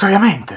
Seriamente.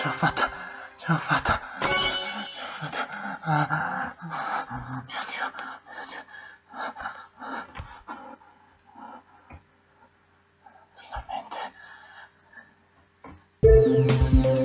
Ce l'ho fatta, ce l'ho fatta, ce l'ho fatta. Ah, mio Dio, mio Dio. Finalmente.